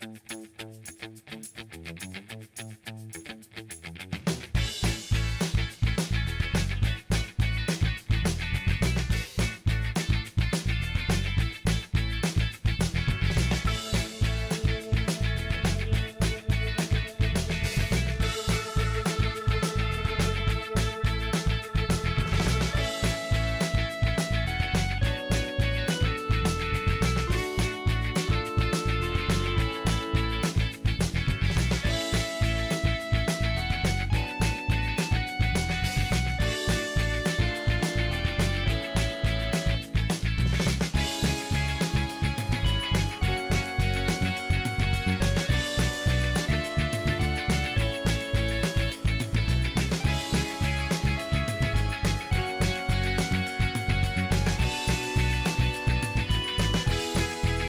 Mm-hmm.